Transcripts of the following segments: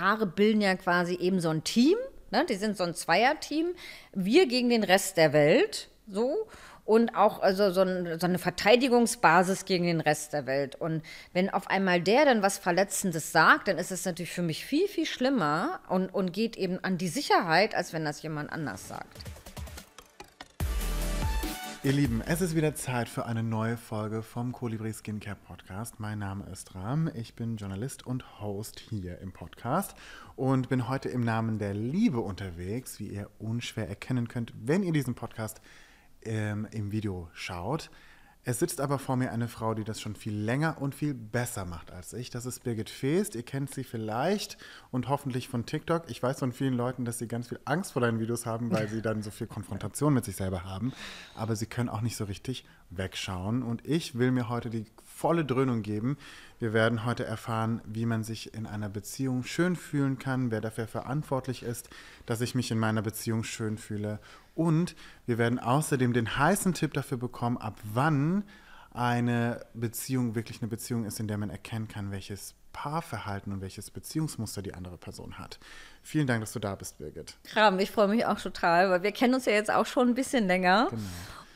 Paare bilden ja quasi eben so ein Team. Ne? Die sind so ein Zweierteam. Wir gegen den Rest der Welt. So und auch also so, ein, so, eine Verteidigungsbasis gegen den Rest der Welt. Und wenn auf einmal der dann was Verletzendes sagt, dann ist es natürlich für mich viel, viel schlimmer und, und geht eben an die Sicherheit, als wenn das jemand anders sagt. Ihr Lieben, es ist wieder Zeit für eine neue Folge vom Colibri Skincare Podcast. Mein Name ist Ram, ich bin Journalist und Host hier im Podcast und bin heute im Namen der Liebe unterwegs, wie ihr unschwer erkennen könnt, wenn ihr diesen Podcast ähm, im Video schaut. Es sitzt aber vor mir eine Frau, die das schon viel länger und viel besser macht als ich. Das ist Birgit Feest. Ihr kennt sie vielleicht und hoffentlich von TikTok. Ich weiß von vielen Leuten, dass sie ganz viel Angst vor deinen Videos haben, weil sie dann so viel Konfrontation mit sich selber haben. Aber sie können auch nicht so richtig wegschauen. Und ich will mir heute die volle Dröhnung geben. Wir werden heute erfahren, wie man sich in einer Beziehung schön fühlen kann, wer dafür verantwortlich ist, dass ich mich in meiner Beziehung schön fühle und wir werden außerdem den heißen Tipp dafür bekommen, ab wann eine Beziehung wirklich eine Beziehung ist, in der man erkennen kann, welches Paarverhalten und welches Beziehungsmuster die andere Person hat. Vielen Dank, dass du da bist, Birgit. Kram, ich freue mich auch total, weil wir kennen uns ja jetzt auch schon ein bisschen länger. Genau.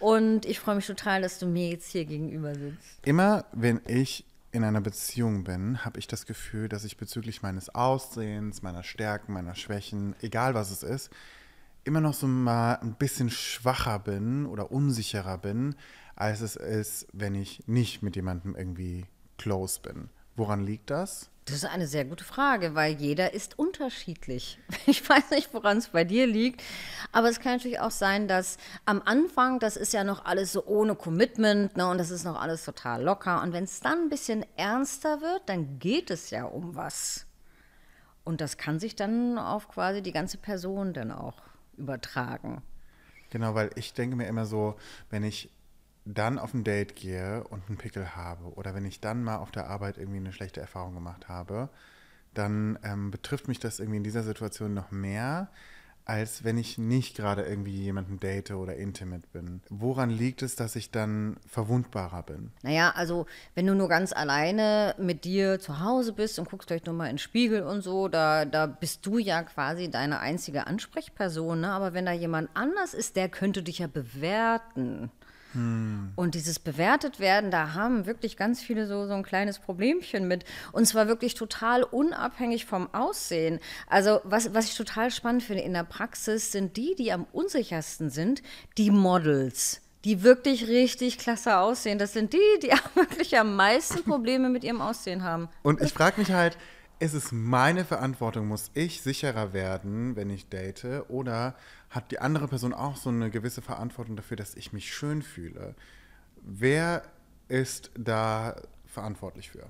Und ich freue mich total, dass du mir jetzt hier gegenüber sitzt. Immer wenn ich in einer Beziehung bin, habe ich das Gefühl, dass ich bezüglich meines Aussehens, meiner Stärken, meiner Schwächen, egal was es ist, immer noch so mal ein bisschen schwacher bin oder unsicherer bin, als es ist, wenn ich nicht mit jemandem irgendwie close bin. Woran liegt das? Das ist eine sehr gute Frage, weil jeder ist unterschiedlich. Ich weiß nicht, woran es bei dir liegt, aber es kann natürlich auch sein, dass am Anfang, das ist ja noch alles so ohne Commitment ne, und das ist noch alles total locker. Und wenn es dann ein bisschen ernster wird, dann geht es ja um was. Und das kann sich dann auf quasi die ganze Person dann auch übertragen. Genau, weil ich denke mir immer so, wenn ich dann auf ein Date gehe und einen Pickel habe oder wenn ich dann mal auf der Arbeit irgendwie eine schlechte Erfahrung gemacht habe, dann ähm, betrifft mich das irgendwie in dieser Situation noch mehr, als wenn ich nicht gerade irgendwie jemanden date oder intimate bin. Woran liegt es, dass ich dann verwundbarer bin? Naja, also wenn du nur ganz alleine mit dir zu Hause bist und guckst vielleicht nur mal in den Spiegel und so, da, da bist du ja quasi deine einzige Ansprechperson. Ne? Aber wenn da jemand anders ist, der könnte dich ja bewerten. Hm. Und dieses bewertet werden, da haben wirklich ganz viele so, so ein kleines Problemchen mit. Und zwar wirklich total unabhängig vom Aussehen. Also was, was ich total spannend finde in der Praxis, sind die, die am unsichersten sind, die Models die wirklich richtig klasse aussehen. Das sind die, die auch wirklich am meisten Probleme mit ihrem Aussehen haben. Und ich frage mich halt, ist es meine Verantwortung, muss ich sicherer werden, wenn ich date? Oder hat die andere Person auch so eine gewisse Verantwortung dafür, dass ich mich schön fühle. Wer ist da verantwortlich für?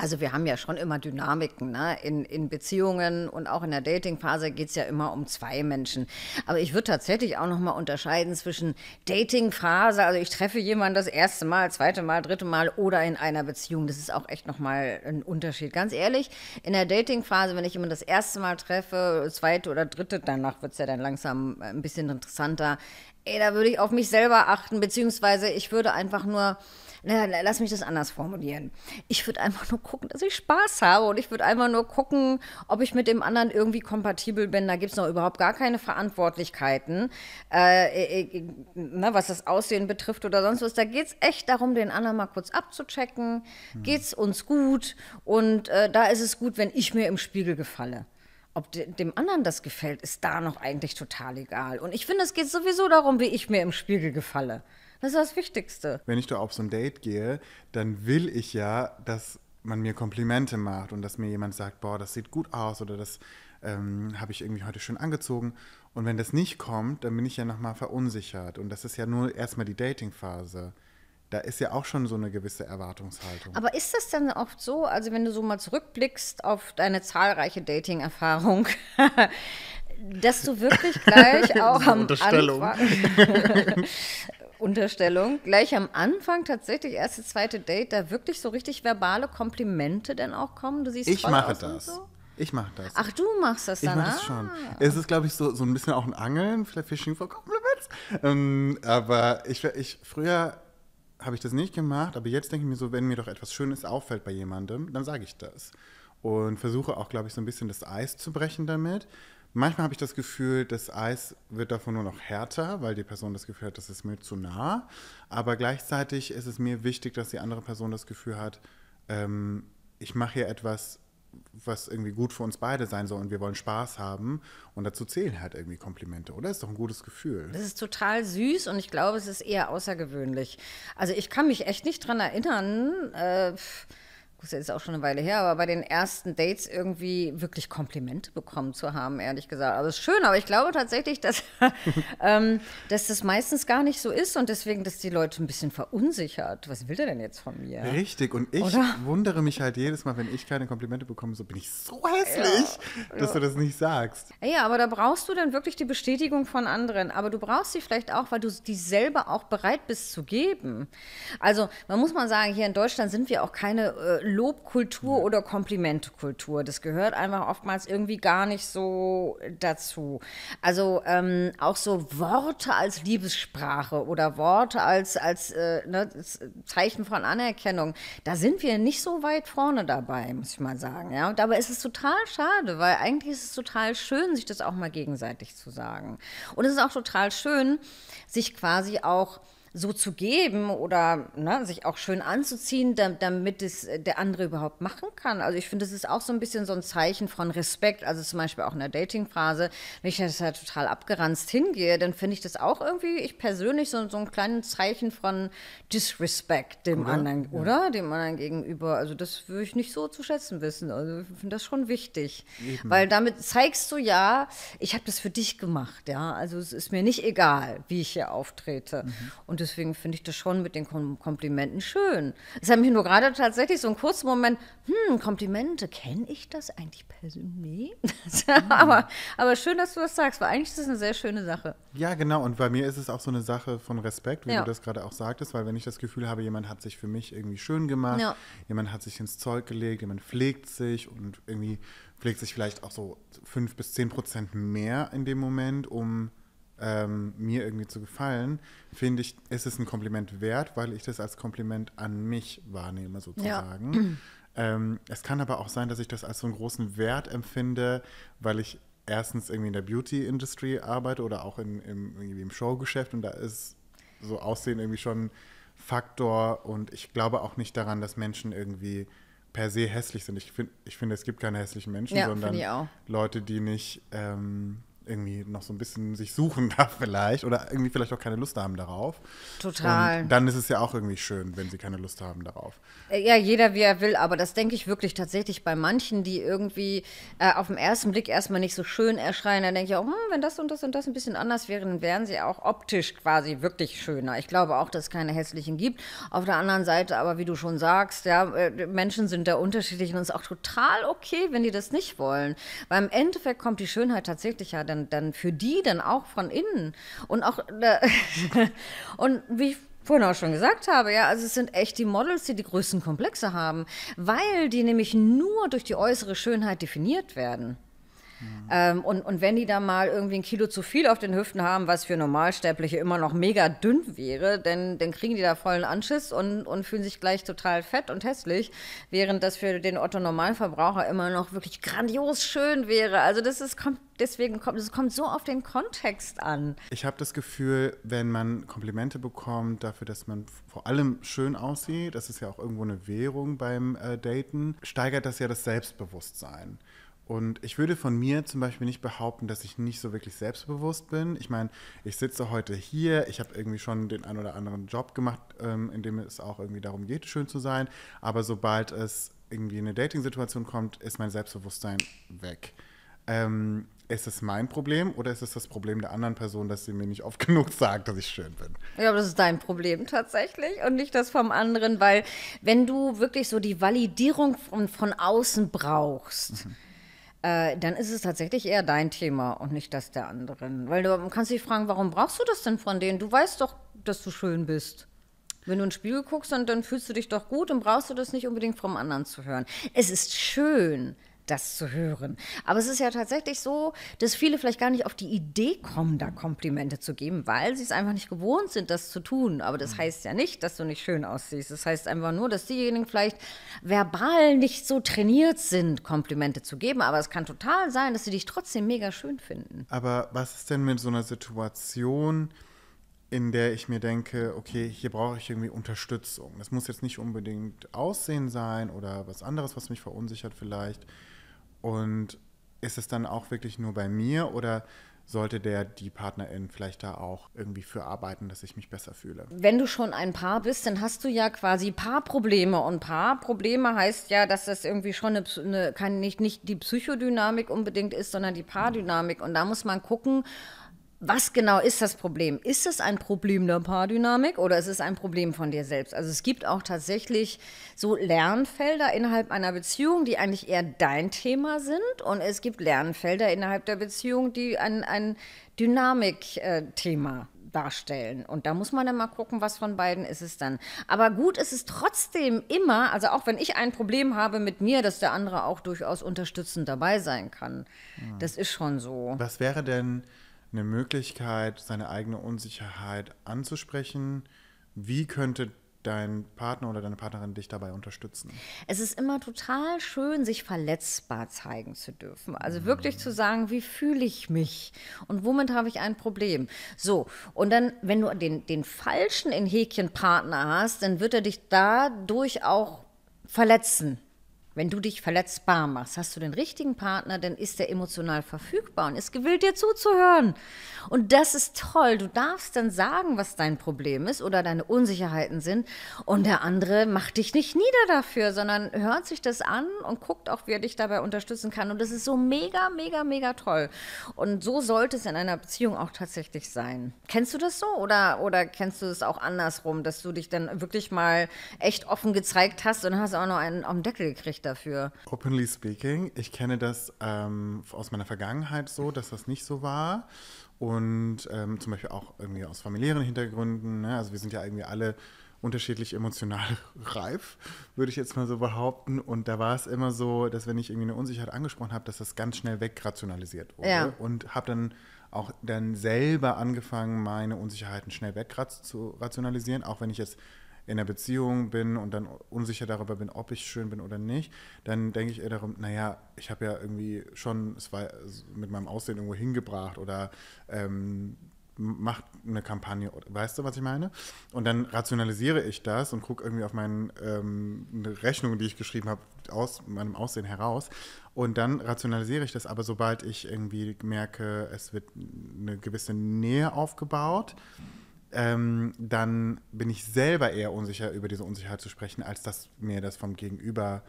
Also wir haben ja schon immer Dynamiken. Ne? In, in Beziehungen und auch in der Datingphase geht es ja immer um zwei Menschen. Aber ich würde tatsächlich auch nochmal unterscheiden zwischen Datingphase, also ich treffe jemanden das erste Mal, zweite Mal, dritte Mal oder in einer Beziehung. Das ist auch echt nochmal ein Unterschied. Ganz ehrlich, in der Datingphase, wenn ich jemanden das erste Mal treffe, zweite oder dritte, danach wird es ja dann langsam ein bisschen interessanter. Ey, da würde ich auf mich selber achten, beziehungsweise ich würde einfach nur na, lass mich das anders formulieren. Ich würde einfach nur gucken, dass ich Spaß habe und ich würde einfach nur gucken, ob ich mit dem anderen irgendwie kompatibel bin. Da gibt es noch überhaupt gar keine Verantwortlichkeiten, äh, äh, äh, na, was das Aussehen betrifft oder sonst was. Da geht es echt darum, den anderen mal kurz abzuchecken. Mhm. Geht es uns gut? Und äh, da ist es gut, wenn ich mir im Spiegel gefalle. Ob de dem anderen das gefällt, ist da noch eigentlich total egal. Und ich finde, es geht sowieso darum, wie ich mir im Spiegel gefalle. Das ist das Wichtigste. Wenn ich da auf so ein Date gehe, dann will ich ja, dass man mir Komplimente macht und dass mir jemand sagt, boah, das sieht gut aus oder das ähm, habe ich irgendwie heute schön angezogen. Und wenn das nicht kommt, dann bin ich ja nochmal verunsichert. Und das ist ja nur erstmal die Dating-Phase. Da ist ja auch schon so eine gewisse Erwartungshaltung. Aber ist das dann oft so, also wenn du so mal zurückblickst auf deine zahlreiche Dating-Erfahrung, dass du wirklich gleich auch am Anfang Unterstellung. Gleich am Anfang tatsächlich erste, zweite Date, da wirklich so richtig verbale Komplimente dann auch kommen. Du siehst ich mache das. So? Ich mache das. Ach, du machst das dann? Ich mache das schon. Es ist, glaube ich, so, so ein bisschen auch ein Angeln, vielleicht Fishing for Compliments. Ähm, aber ich, ich früher habe ich das nicht gemacht, aber jetzt denke ich mir so, wenn mir doch etwas Schönes auffällt bei jemandem, dann sage ich das. und versuche auch, glaube ich, so ein bisschen das Eis zu brechen damit. Manchmal habe ich das Gefühl, das Eis wird davon nur noch härter, weil die Person das Gefühl hat, das ist mir zu nah. Aber gleichzeitig ist es mir wichtig, dass die andere Person das Gefühl hat, ähm, ich mache hier etwas, was irgendwie gut für uns beide sein soll und wir wollen Spaß haben. Und dazu zählen halt irgendwie Komplimente, oder? Ist doch ein gutes Gefühl. Das ist total süß und ich glaube, es ist eher außergewöhnlich. Also ich kann mich echt nicht dran erinnern. Äh, das ist auch schon eine Weile her, aber bei den ersten Dates irgendwie wirklich Komplimente bekommen zu haben, ehrlich gesagt. Also ist schön, aber ich glaube tatsächlich, dass, ähm, dass das meistens gar nicht so ist und deswegen, dass die Leute ein bisschen verunsichert. Was will der denn jetzt von mir? Richtig, und ich Oder? wundere mich halt jedes Mal, wenn ich keine Komplimente bekomme, so bin ich so hässlich, ja, dass ja. du das nicht sagst. Ja, aber da brauchst du dann wirklich die Bestätigung von anderen. Aber du brauchst sie vielleicht auch, weil du die selber auch bereit bist zu geben. Also man muss mal sagen, hier in Deutschland sind wir auch keine äh, Lobkultur ja. oder Komplimentkultur. Das gehört einfach oftmals irgendwie gar nicht so dazu. Also ähm, auch so Worte als Liebessprache oder Worte als, als äh, ne, Zeichen von Anerkennung, da sind wir nicht so weit vorne dabei, muss ich mal sagen. Ja? Und dabei ist es total schade, weil eigentlich ist es total schön, sich das auch mal gegenseitig zu sagen. Und es ist auch total schön, sich quasi auch so zu geben oder ne, sich auch schön anzuziehen, damit es äh, der andere überhaupt machen kann. Also ich finde, das ist auch so ein bisschen so ein Zeichen von Respekt. Also zum Beispiel auch in der Dating-Phase, wenn ich das halt total abgeranzt hingehe, dann finde ich das auch irgendwie, ich persönlich, so, so ein kleines Zeichen von Disrespect dem oder? anderen, ja. oder? Dem anderen gegenüber. Also das würde ich nicht so zu schätzen wissen. Also ich finde das schon wichtig. Eben. Weil damit zeigst du ja, ich habe das für dich gemacht, ja. Also es ist mir nicht egal, wie ich hier auftrete. Mhm. Und deswegen finde ich das schon mit den Kom Komplimenten schön. Es hat mich nur gerade tatsächlich so einen kurzen Moment, hm, Komplimente, kenne ich das eigentlich persönlich? aber, aber schön, dass du das sagst, weil eigentlich ist das eine sehr schöne Sache. Ja, genau. Und bei mir ist es auch so eine Sache von Respekt, wie ja. du das gerade auch sagtest, weil wenn ich das Gefühl habe, jemand hat sich für mich irgendwie schön gemacht, ja. jemand hat sich ins Zeug gelegt, jemand pflegt sich und irgendwie pflegt sich vielleicht auch so fünf bis zehn Prozent mehr in dem Moment, um ähm, mir irgendwie zu gefallen, finde ich, ist es ein Kompliment wert, weil ich das als Kompliment an mich wahrnehme, sozusagen. Ja. Ähm, es kann aber auch sein, dass ich das als so einen großen Wert empfinde, weil ich erstens irgendwie in der Beauty-Industry arbeite oder auch in, im, irgendwie im Showgeschäft und da ist so Aussehen irgendwie schon Faktor und ich glaube auch nicht daran, dass Menschen irgendwie per se hässlich sind. Ich, find, ich finde, es gibt keine hässlichen Menschen, ja, sondern Leute, die nicht ähm, irgendwie noch so ein bisschen sich suchen darf vielleicht oder irgendwie vielleicht auch keine Lust haben darauf. Total. Und dann ist es ja auch irgendwie schön, wenn sie keine Lust haben darauf. Äh, ja, jeder wie er will, aber das denke ich wirklich tatsächlich bei manchen, die irgendwie äh, auf den ersten Blick erstmal nicht so schön erscheinen, dann denke ich auch, hm, wenn das und das und das ein bisschen anders wäre, dann wären sie auch optisch quasi wirklich schöner. Ich glaube auch, dass es keine hässlichen gibt. Auf der anderen Seite, aber wie du schon sagst, ja, äh, Menschen sind da unterschiedlich und es ist auch total okay, wenn die das nicht wollen. Weil im Endeffekt kommt die Schönheit tatsächlich ja dann dann, für die dann auch von innen. Und auch, äh, und wie ich vorhin auch schon gesagt habe, ja, also es sind echt die Models, die die größten Komplexe haben, weil die nämlich nur durch die äußere Schönheit definiert werden. Mhm. Ähm, und, und wenn die da mal irgendwie ein Kilo zu viel auf den Hüften haben, was für Normalsterbliche immer noch mega dünn wäre, dann, dann kriegen die da vollen Anschiss und, und fühlen sich gleich total fett und hässlich, während das für den Otto-Normalverbraucher immer noch wirklich grandios schön wäre. Also das ist, kommt, deswegen kommt, es kommt so auf den Kontext an. Ich habe das Gefühl, wenn man Komplimente bekommt dafür, dass man vor allem schön aussieht, das ist ja auch irgendwo eine Währung beim äh, Daten, steigert das ja das Selbstbewusstsein. Und ich würde von mir zum Beispiel nicht behaupten, dass ich nicht so wirklich selbstbewusst bin. Ich meine, ich sitze heute hier, ich habe irgendwie schon den einen oder anderen Job gemacht, ähm, in dem es auch irgendwie darum geht, schön zu sein. Aber sobald es irgendwie in eine Dating-Situation kommt, ist mein Selbstbewusstsein weg. Ähm, ist es mein Problem oder ist es das Problem der anderen Person, dass sie mir nicht oft genug sagt, dass ich schön bin? Ja, aber das ist dein Problem tatsächlich und nicht das vom anderen, weil wenn du wirklich so die Validierung von, von außen brauchst, mhm äh, dann ist es tatsächlich eher dein Thema und nicht das der anderen. Weil du kannst dich fragen, warum brauchst du das denn von denen? Du weißt doch, dass du schön bist. Wenn du ins Spiegel guckst, dann, dann fühlst du dich doch gut und brauchst du das nicht unbedingt vom anderen zu hören. Es ist schön, das zu hören. Aber es ist ja tatsächlich so, dass viele vielleicht gar nicht auf die Idee kommen, da Komplimente zu geben, weil sie es einfach nicht gewohnt sind, das zu tun. Aber das heißt ja nicht, dass du nicht schön aussiehst. Das heißt einfach nur, dass diejenigen vielleicht verbal nicht so trainiert sind, Komplimente zu geben. Aber es kann total sein, dass sie dich trotzdem mega schön finden. Aber was ist denn mit so einer Situation, in der ich mir denke, okay, hier brauche ich irgendwie Unterstützung. Das muss jetzt nicht unbedingt Aussehen sein oder was anderes, was mich verunsichert vielleicht. Und ist es dann auch wirklich nur bei mir oder sollte der, die Partnerin vielleicht da auch irgendwie für arbeiten, dass ich mich besser fühle? Wenn du schon ein Paar bist, dann hast du ja quasi Paarprobleme. Und Paarprobleme heißt ja, dass das irgendwie schon eine, eine keine, nicht, nicht die Psychodynamik unbedingt ist, sondern die Paardynamik. Und da muss man gucken, was genau ist das Problem? Ist es ein Problem der Paardynamik oder ist es ein Problem von dir selbst? Also es gibt auch tatsächlich so Lernfelder innerhalb einer Beziehung, die eigentlich eher dein Thema sind und es gibt Lernfelder innerhalb der Beziehung, die ein, ein Dynamik-Thema darstellen. Und da muss man dann mal gucken, was von beiden ist es dann. Aber gut ist es trotzdem immer, also auch wenn ich ein Problem habe mit mir, dass der andere auch durchaus unterstützend dabei sein kann. Ja. Das ist schon so. Was wäre denn eine Möglichkeit, seine eigene Unsicherheit anzusprechen. Wie könnte dein Partner oder deine Partnerin dich dabei unterstützen? Es ist immer total schön, sich verletzbar zeigen zu dürfen. Also wirklich zu sagen, wie fühle ich mich und womit habe ich ein Problem. So, und dann, wenn du den, den falschen in Häkchen Partner hast, dann wird er dich dadurch auch verletzen. Wenn du dich verletzbar machst, hast du den richtigen Partner, dann ist er emotional verfügbar und ist gewillt, dir zuzuhören. Und das ist toll. Du darfst dann sagen, was dein Problem ist oder deine Unsicherheiten sind. Und der andere macht dich nicht nieder dafür, sondern hört sich das an und guckt auch, wie er dich dabei unterstützen kann. Und das ist so mega, mega, mega toll. Und so sollte es in einer Beziehung auch tatsächlich sein. Kennst du das so oder, oder kennst du es auch andersrum, dass du dich dann wirklich mal echt offen gezeigt hast und hast auch noch einen auf den Deckel gekriegt? Dafür? Openly speaking, ich kenne das ähm, aus meiner Vergangenheit so, dass das nicht so war. Und ähm, zum Beispiel auch irgendwie aus familiären Hintergründen. Ne? Also wir sind ja irgendwie alle unterschiedlich emotional reif, würde ich jetzt mal so behaupten. Und da war es immer so, dass wenn ich irgendwie eine Unsicherheit angesprochen habe, dass das ganz schnell wegrationalisiert wurde. Ja. Und habe dann auch dann selber angefangen, meine Unsicherheiten schnell wegrationalisieren, auch wenn ich jetzt in einer Beziehung bin und dann unsicher darüber bin, ob ich schön bin oder nicht, dann denke ich eher darum, naja, ich habe ja irgendwie schon es war mit meinem Aussehen irgendwo hingebracht oder ähm, macht eine Kampagne, weißt du, was ich meine? Und dann rationalisiere ich das und gucke irgendwie auf meine ähm, Rechnung, die ich geschrieben habe, aus meinem Aussehen heraus. Und dann rationalisiere ich das, aber sobald ich irgendwie merke, es wird eine gewisse Nähe aufgebaut, ähm, dann bin ich selber eher unsicher, über diese Unsicherheit zu sprechen, als dass mir das vom Gegenüber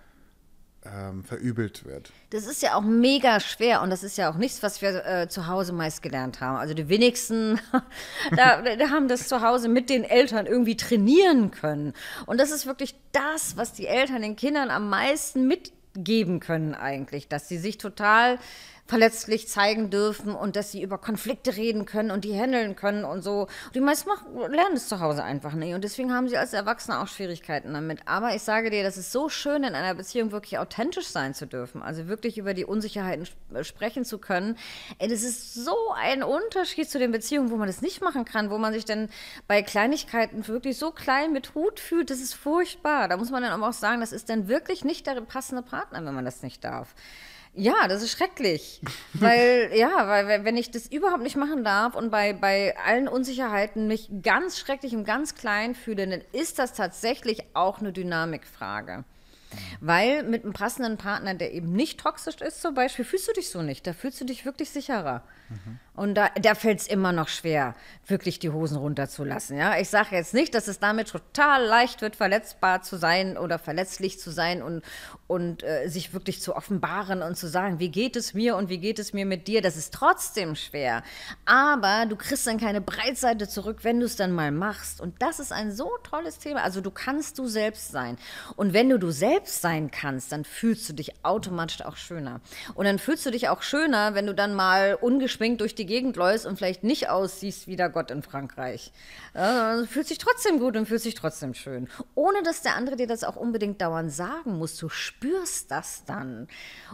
ähm, verübelt wird. Das ist ja auch mega schwer und das ist ja auch nichts, was wir äh, zu Hause meist gelernt haben. Also die wenigsten da, da haben das zu Hause mit den Eltern irgendwie trainieren können. Und das ist wirklich das, was die Eltern den Kindern am meisten mitgeben können eigentlich, dass sie sich total verletzlich zeigen dürfen und dass sie über Konflikte reden können und die handeln können und so. Die meisten machen, lernen es zu Hause einfach nicht. Und deswegen haben sie als Erwachsene auch Schwierigkeiten damit. Aber ich sage dir, das ist so schön, in einer Beziehung wirklich authentisch sein zu dürfen. Also wirklich über die Unsicherheiten sp sprechen zu können. Ey, das ist so ein Unterschied zu den Beziehungen, wo man das nicht machen kann, wo man sich dann bei Kleinigkeiten wirklich so klein mit Hut fühlt. Das ist furchtbar. Da muss man dann aber auch sagen, das ist dann wirklich nicht der passende Partner, wenn man das nicht darf. Ja, das ist schrecklich. weil, ja, weil wenn ich das überhaupt nicht machen darf und bei, bei allen Unsicherheiten mich ganz schrecklich und ganz klein fühle, dann ist das tatsächlich auch eine Dynamikfrage. Weil mit einem passenden Partner, der eben nicht toxisch ist, zum Beispiel, fühlst du dich so nicht. Da fühlst du dich wirklich sicherer. Mhm. Und da, da fällt es immer noch schwer, wirklich die Hosen runterzulassen. Ja? Ich sage jetzt nicht, dass es damit total leicht wird, verletzbar zu sein oder verletzlich zu sein und, und äh, sich wirklich zu offenbaren und zu sagen, wie geht es mir und wie geht es mir mit dir. Das ist trotzdem schwer. Aber du kriegst dann keine Breitseite zurück, wenn du es dann mal machst. Und das ist ein so tolles Thema. Also du kannst du selbst sein. Und wenn du du selbst sein kannst, dann fühlst du dich automatisch auch schöner. Und dann fühlst du dich auch schöner, wenn du dann mal ungeschminkt durch die die Gegend läufst und vielleicht nicht aussiehst wie der Gott in Frankreich. Äh, fühlt sich trotzdem gut und fühlt sich trotzdem schön. Ohne dass der andere dir das auch unbedingt dauernd sagen muss. Du spürst das dann.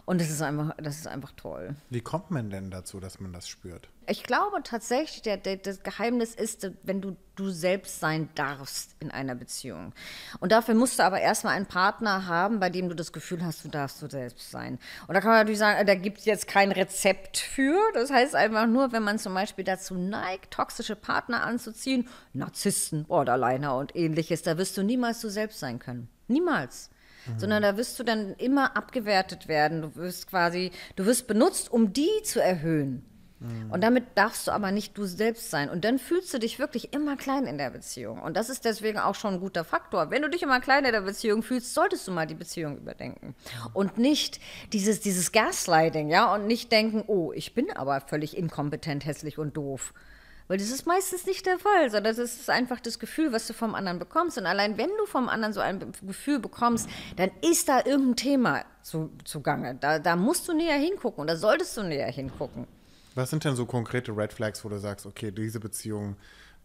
Und das ist einfach, das ist einfach toll. Wie kommt man denn dazu, dass man das spürt? Ich glaube tatsächlich, der, der, das Geheimnis ist, wenn du du selbst sein darfst in einer Beziehung. Und dafür musst du aber erstmal einen Partner haben, bei dem du das Gefühl hast, du darfst du selbst sein. Und da kann man natürlich sagen, da gibt es jetzt kein Rezept für. Das heißt einfach nur, wenn man zum Beispiel dazu neigt, toxische Partner anzuziehen, Narzissten, Borderliner und ähnliches, da wirst du niemals du selbst sein können. Niemals. Mhm. Sondern da wirst du dann immer abgewertet werden. Du wirst quasi, du wirst benutzt, um die zu erhöhen. Mhm. Und damit darfst du aber nicht du selbst sein. Und dann fühlst du dich wirklich immer klein in der Beziehung. Und das ist deswegen auch schon ein guter Faktor. Wenn du dich immer klein in der Beziehung fühlst, solltest du mal die Beziehung überdenken. Und nicht dieses, dieses Gaslighting, ja, und nicht denken, oh, ich bin aber völlig inkompetent, hässlich und doof. Weil das ist meistens nicht der Fall, sondern das ist einfach das Gefühl, was du vom anderen bekommst. Und allein wenn du vom anderen so ein Gefühl bekommst, dann ist da irgendein Thema zu, zugange. Da, da musst du näher hingucken oder solltest du näher hingucken. Was sind denn so konkrete Red Flags, wo du sagst, okay, diese Beziehung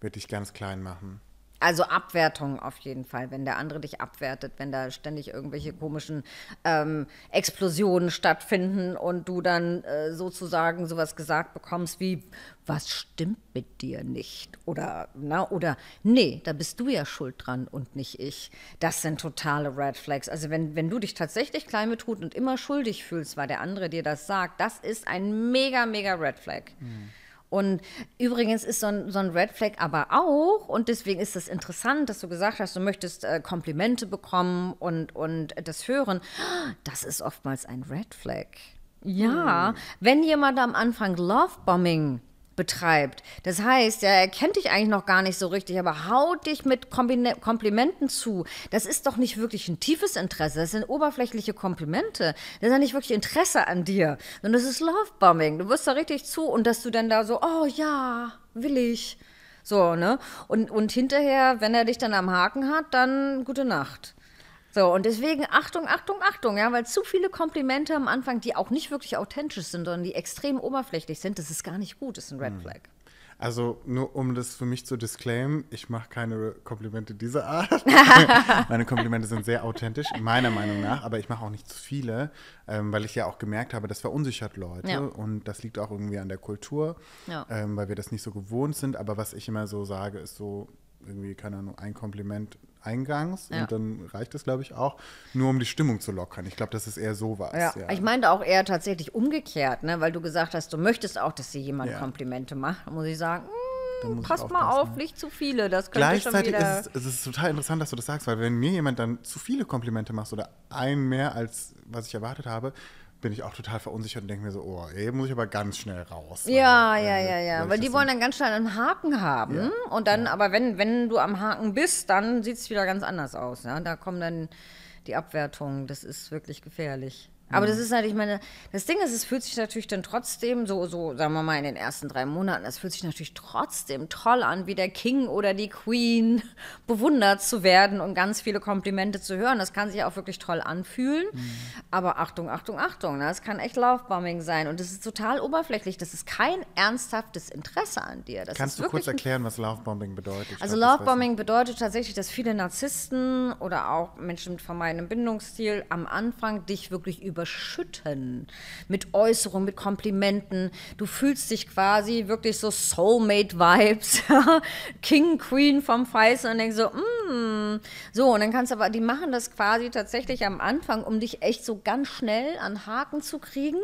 wird dich ganz klein machen? Also Abwertung auf jeden Fall, wenn der andere dich abwertet, wenn da ständig irgendwelche komischen ähm, Explosionen stattfinden und du dann äh, sozusagen sowas gesagt bekommst wie, was stimmt mit dir nicht? Oder, na, oder, nee, da bist du ja schuld dran und nicht ich. Das sind totale Red Flags. Also wenn, wenn du dich tatsächlich klein betrut und immer schuldig fühlst, weil der andere dir das sagt, das ist ein mega, mega Red Flag. Mhm. Und übrigens ist so ein, so ein Red Flag aber auch, und deswegen ist es das interessant, dass du gesagt hast, du möchtest äh, Komplimente bekommen und, und das hören. Das ist oftmals ein Red Flag. Ja, mhm. wenn jemand am Anfang Lovebombing betreibt. Das heißt, er kennt dich eigentlich noch gar nicht so richtig, aber haut dich mit Komplimenten zu. Das ist doch nicht wirklich ein tiefes Interesse. Das sind oberflächliche Komplimente. Das ist ja nicht wirklich Interesse an dir, sondern das ist Lovebombing. Du wirst da richtig zu und dass du dann da so, oh ja, will ich. So, ne? Und, und hinterher, wenn er dich dann am Haken hat, dann gute Nacht. So, und deswegen Achtung, Achtung, Achtung, ja, weil zu viele Komplimente am Anfang, die auch nicht wirklich authentisch sind, sondern die extrem oberflächlich sind, das ist gar nicht gut, das ist ein Red hm. Flag. Also nur um das für mich zu disclaimen, ich mache keine Komplimente dieser Art. Meine Komplimente sind sehr authentisch, meiner Meinung nach, aber ich mache auch nicht zu viele, ähm, weil ich ja auch gemerkt habe, das verunsichert Leute ja. und das liegt auch irgendwie an der Kultur, ja. ähm, weil wir das nicht so gewohnt sind. Aber was ich immer so sage, ist so irgendwie, keine Ahnung, ein Kompliment eingangs ja. und dann reicht es, glaube ich, auch, nur um die Stimmung zu lockern. Ich glaube, das ist eher sowas. Ja. ja. Ich meinte auch eher tatsächlich umgekehrt, ne? weil du gesagt hast, du möchtest auch, dass dir jemand ja. Komplimente macht. Da muss ich sagen, mm, passt mal auf, nicht zu viele. Das könnte Gleichzeitig schon wieder ist es, es ist total interessant, dass du das sagst, weil wenn mir jemand dann zu viele Komplimente macht oder ein mehr als was ich erwartet habe, bin ich auch total verunsichert und denke mir so, oh, ey, muss ich aber ganz schnell raus. Ja, ja, ja, ja. Weil, weil die wollen dann ganz schnell einen Haken haben. Ja. Und dann, ja. aber wenn, wenn du am Haken bist, dann sieht es wieder ganz anders aus. Ja? Da kommen dann die Abwertungen. Das ist wirklich gefährlich. Aber das mhm. ist halt, ich meine, das Ding ist, es fühlt sich natürlich dann trotzdem so, so, sagen wir mal, in den ersten drei Monaten, es fühlt sich natürlich trotzdem toll an, wie der King oder die Queen bewundert zu werden und ganz viele Komplimente zu hören. Das kann sich auch wirklich toll anfühlen. Mhm. Aber Achtung, Achtung, Achtung, ne? das kann echt Lovebombing sein. Und das ist total oberflächlich. Das ist kein ernsthaftes Interesse an dir. Das Kannst du kurz erklären, was Lovebombing bedeutet? Also Lovebombing bedeutet tatsächlich, dass viele Narzissten oder auch Menschen mit vermeidendem Bindungsstil am Anfang dich wirklich über überschütten mit Äußerungen, mit Komplimenten. Du fühlst dich quasi wirklich so Soulmate-Vibes, King, Queen vom Feist und denkst so, mm. so, und dann kannst du aber, die machen das quasi tatsächlich am Anfang, um dich echt so ganz schnell an Haken zu kriegen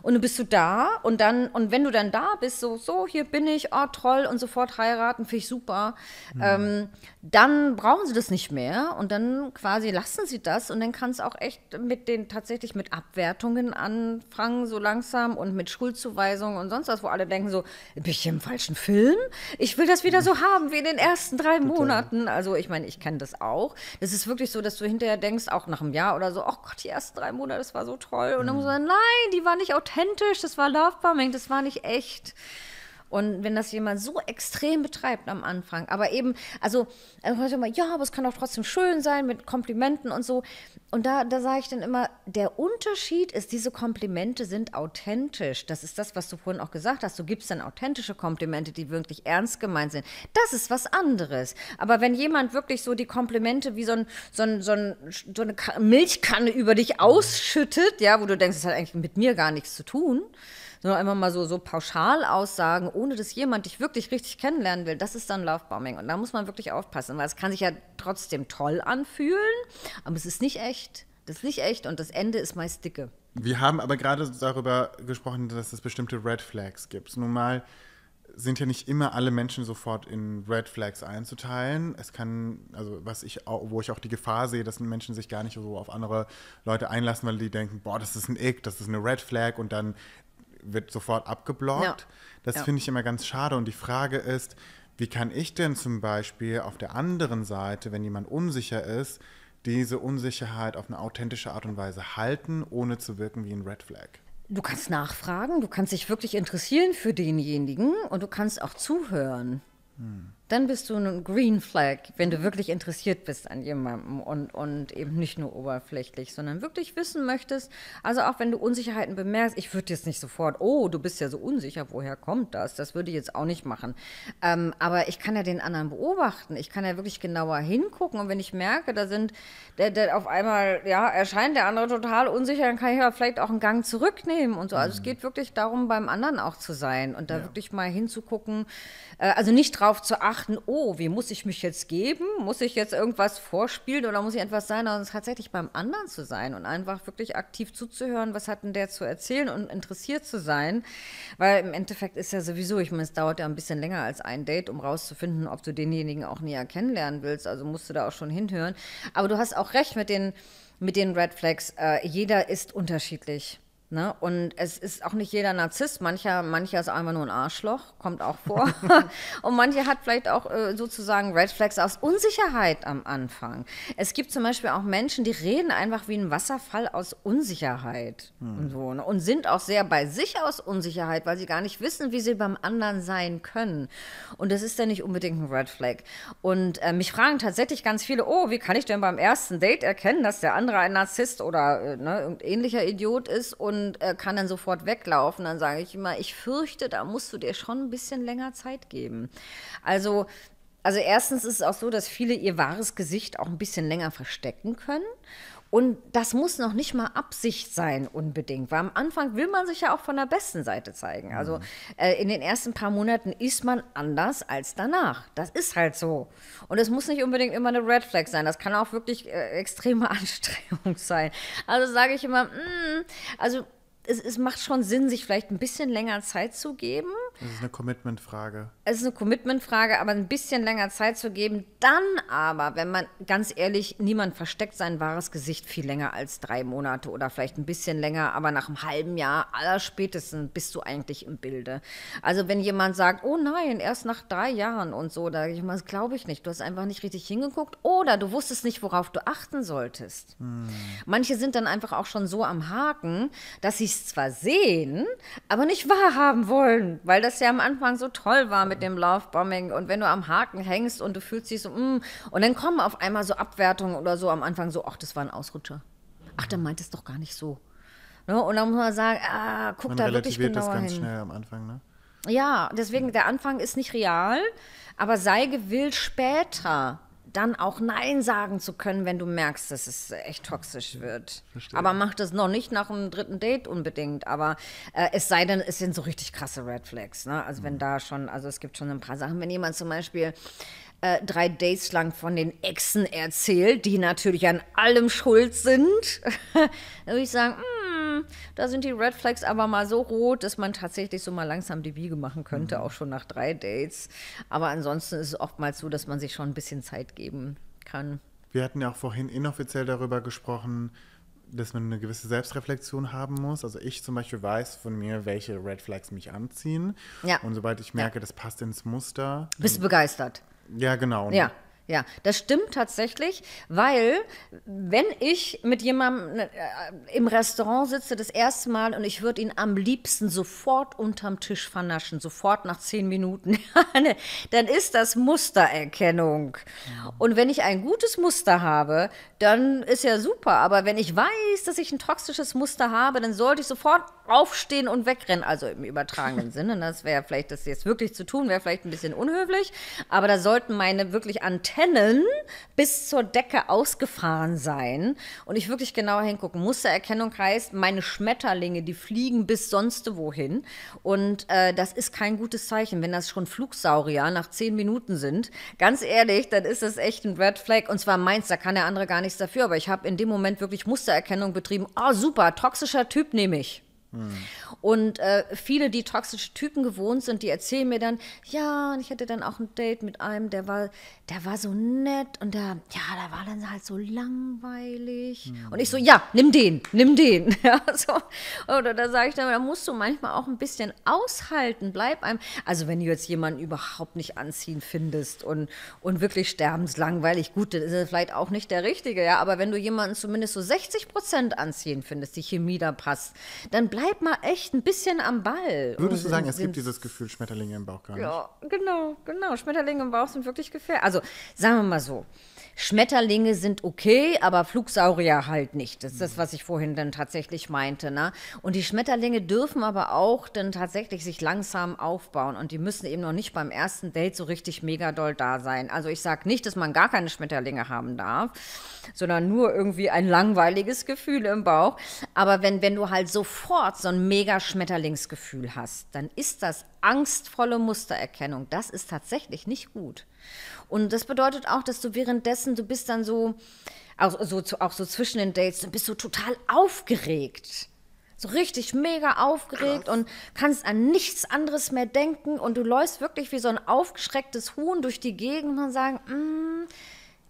und du bist du da und dann, und wenn du dann da bist, so, so, hier bin ich, oh toll und sofort heiraten, finde ich super, mhm. ähm, dann brauchen sie das nicht mehr und dann quasi lassen sie das und dann kann es auch echt mit den, tatsächlich mit Abwertungen anfangen, so langsam und mit Schuldzuweisungen und sonst was, wo alle denken so, bin ich hier im falschen Film? Ich will das wieder so haben wie in den ersten drei Total. Monaten. Also ich meine, ich kenne das auch. Das ist wirklich so, dass du hinterher denkst, auch nach einem Jahr oder so, oh Gott, die ersten drei Monate, das war so toll. Und dann muss man sagen, nein, die war nicht authentisch, das war Lovebombing, das war nicht echt. Und wenn das jemand so extrem betreibt am Anfang, aber eben, also, also immer, ja, aber es kann auch trotzdem schön sein mit Komplimenten und so. Und da, da sage ich dann immer, der Unterschied ist, diese Komplimente sind authentisch. Das ist das, was du vorhin auch gesagt hast. Du gibst dann authentische Komplimente, die wirklich ernst gemeint sind. Das ist was anderes. Aber wenn jemand wirklich so die Komplimente wie so, ein, so, ein, so, ein, so eine Milchkanne über dich ausschüttet, ja, wo du denkst, das hat eigentlich mit mir gar nichts zu tun, sondern einfach mal so, so pauschal aussagen, ohne dass jemand dich wirklich richtig kennenlernen will, das ist dann Lovebombing. Und da muss man wirklich aufpassen, weil es kann sich ja trotzdem toll anfühlen, aber es ist nicht echt. Das ist nicht echt und das Ende ist meist dicke. Wir haben aber gerade darüber gesprochen, dass es bestimmte Red Flags gibt. Nun mal sind ja nicht immer alle Menschen sofort in Red Flags einzuteilen. Es kann, also was ich auch, wo ich auch die Gefahr sehe, dass Menschen sich gar nicht so auf andere Leute einlassen, weil die denken, boah, das ist ein Ick, das ist eine Red Flag und dann wird sofort abgeblockt. Ja. Das ja. finde ich immer ganz schade. Und die Frage ist, wie kann ich denn zum Beispiel auf der anderen Seite, wenn jemand unsicher ist, diese Unsicherheit auf eine authentische Art und Weise halten, ohne zu wirken wie ein Red Flag? Du kannst nachfragen, du kannst dich wirklich interessieren für denjenigen und du kannst auch zuhören. Hm dann bist du ein Green Flag, wenn du wirklich interessiert bist an jemandem und, und eben nicht nur oberflächlich, sondern wirklich wissen möchtest. Also auch wenn du Unsicherheiten bemerkst, ich würde jetzt nicht sofort, oh, du bist ja so unsicher, woher kommt das? Das würde ich jetzt auch nicht machen. Ähm, aber ich kann ja den anderen beobachten. Ich kann ja wirklich genauer hingucken und wenn ich merke, da sind, der, der auf einmal, ja, erscheint der andere total unsicher, dann kann ich ja vielleicht auch einen Gang zurücknehmen und so. Also mhm. es geht wirklich darum, beim anderen auch zu sein und da ja. wirklich mal hinzugucken, also nicht drauf zu achten, oh, wie muss ich mich jetzt geben? Muss ich jetzt irgendwas vorspielen oder muss ich etwas sein, sondern tatsächlich beim anderen zu sein und einfach wirklich aktiv zuzuhören, was hat denn der zu erzählen und interessiert zu sein. Weil im Endeffekt ist ja sowieso, ich meine, es dauert ja ein bisschen länger als ein Date, um rauszufinden, ob du denjenigen auch näher kennenlernen willst. Also musst du da auch schon hinhören. Aber du hast auch recht mit den, mit den Red Flags. Äh, jeder ist unterschiedlich. Ne? Und es ist auch nicht jeder Narzisst. Mancher, mancher ist einfach nur ein Arschloch, kommt auch vor. und mancher hat vielleicht auch äh, sozusagen Red Flags aus Unsicherheit am Anfang. Es gibt zum Beispiel auch Menschen, die reden einfach wie ein Wasserfall aus Unsicherheit hm. und so. Ne? Und sind auch sehr bei sich aus Unsicherheit, weil sie gar nicht wissen, wie sie beim anderen sein können. Und das ist dann nicht unbedingt ein Red Flag. Und äh, mich fragen tatsächlich ganz viele, oh, wie kann ich denn beim ersten Date erkennen, dass der andere ein Narzisst oder äh, ne, ähnlicher Idiot ist? Und und äh, kann dann sofort weglaufen. Dann sage ich immer, ich fürchte, da musst du dir schon ein bisschen länger Zeit geben. Also also erstens ist es auch so, dass viele ihr wahres Gesicht auch ein bisschen länger verstecken können. Und das muss noch nicht mal Absicht sein unbedingt, weil am Anfang will man sich ja auch von der besten Seite zeigen. Also mhm. äh, in den ersten paar Monaten ist man anders als danach. Das ist halt so. Und es muss nicht unbedingt immer eine Red Flag sein. Das kann auch wirklich äh, extreme Anstrengung sein. Also sage ich immer, mh, mm, also es, es, macht schon Sinn, sich vielleicht ein bisschen länger Zeit zu geben. Das ist eine Commitment-Frage. Es ist eine Commitment-Frage, aber ein bisschen länger Zeit zu geben. Dann aber, wenn man ganz ehrlich, niemand versteckt sein wahres Gesicht viel länger als drei Monate oder vielleicht ein bisschen länger, aber nach einem halben Jahr, allerspätestens bist du eigentlich im Bilde. Also wenn jemand sagt, oh nein, erst nach drei Jahren und so, da das glaube ich nicht. Du hast einfach nicht richtig hingeguckt oder du wusstest nicht, worauf du achten solltest. Hm. Manche sind dann einfach auch schon so am Haken, dass sie es zwar sehen, aber nicht wahrhaben wollen, weil das ja am Anfang so toll war mit dem Lovebombing und wenn du am Haken hängst und du fühlst dich so, mm, und dann kommen auf einmal so Abwertungen oder so am Anfang so, ach, das war ein Ausrutscher. Ach, der meint es doch gar nicht so. Ne? Und dann muss man sagen, ah, guck man da wirklich genauer das ganz hin. schnell am Anfang, ne? Ja, deswegen, der Anfang ist nicht real, aber sei gewillt später dann auch Nein sagen zu können, wenn du merkst, dass es echt toxisch wird. Verstehe. Aber mach das noch nicht nach einem dritten Date unbedingt. Aber äh, es sei denn, es sind so richtig krasse Red Flags. Ne? Also mhm. wenn da schon, also es gibt schon ein paar Sachen, wenn jemand zum Beispiel äh, drei Dates lang von den Exen erzählt, die natürlich an allem schuld sind, dann würde ich sagen, hm, da sind die Red Flags aber mal so rot, dass man tatsächlich so mal langsam die Wiege machen könnte, mhm. auch schon nach drei Dates. Aber ansonsten ist es oftmals so, dass man sich schon ein bisschen Zeit geben kann. Wir hatten ja auch vorhin inoffiziell darüber gesprochen, dass man eine gewisse Selbstreflexion haben muss. Also ich zum Beispiel weiß von mir, welche Red Flags mich anziehen. Ja. Und sobald ich merke, ja. das passt ins Muster. Bist du begeistert? Ja, genau. Ja. Ja, das stimmt tatsächlich, weil wenn ich mit jemandem äh, im Restaurant sitze das erste Mal und ich würde ihn am liebsten sofort unterm Tisch vernaschen, sofort nach zehn Minuten, dann ist das Mustererkennung. Und wenn ich ein gutes Muster habe, dann ist ja super. Aber wenn ich weiß, dass ich ein toxisches Muster habe, dann sollte ich sofort aufstehen und wegrennen. Also im übertragenen Sinne. Das wäre vielleicht, das jetzt wirklich zu tun, wäre vielleicht ein bisschen unhöflich. Aber da sollten meine wirklich Antennen bis zur Decke ausgefahren sein. Und ich wirklich genauer hingucken. Mustererkennung heißt, meine Schmetterlinge, die fliegen bis sonst wohin. Und äh, das ist kein gutes Zeichen. Wenn das schon Flugsaurier nach zehn Minuten sind, ganz ehrlich, dann ist das echt ein Red Flag. Und zwar meins, da kann der andere gar nichts dafür. Aber ich habe in dem Moment wirklich Mustererkennung betrieben. Ah, oh, super, toxischer Typ nehme ich. Und äh, viele, die toxische Typen gewohnt sind, die erzählen mir dann, ja, und ich hatte dann auch ein Date mit einem, der war, der war so nett und der, ja, der war dann halt so langweilig. Mhm. Und ich so, ja, nimm den, nimm den. Ja, so. Oder da sage ich dann, da musst du manchmal auch ein bisschen aushalten, bleib einem. Also wenn du jetzt jemanden überhaupt nicht anziehen findest und, und wirklich sterbenslangweilig, gut, das ist vielleicht auch nicht der Richtige, ja, aber wenn du jemanden zumindest so 60 Prozent anziehen findest, die Chemie da passt, dann bleib bleib mal echt ein bisschen am Ball. Würdest du sagen, es gibt dieses Gefühl Schmetterlinge im Bauch gar nicht? Ja, genau, genau. Schmetterlinge im Bauch sind wirklich gefährlich. Also, sagen wir mal so. Schmetterlinge sind okay, aber Flugsaurier halt nicht. Das ist das, was ich vorhin dann tatsächlich meinte. Ne? Und die Schmetterlinge dürfen aber auch dann tatsächlich sich langsam aufbauen und die müssen eben noch nicht beim ersten Date so richtig mega doll da sein. Also ich sage nicht, dass man gar keine Schmetterlinge haben darf, sondern nur irgendwie ein langweiliges Gefühl im Bauch. Aber wenn, wenn du halt sofort so ein mega Schmetterlingsgefühl hast, dann ist das angstvolle Mustererkennung. Das ist tatsächlich nicht gut. Und das bedeutet auch, dass du währenddessen, du bist dann so, auch so, auch so zwischen den Dates, du bist so total aufgeregt. So richtig mega aufgeregt Krass. und kannst an nichts anderes mehr denken und du läufst wirklich wie so ein aufgeschrecktes Huhn durch die Gegend und sagen, mm,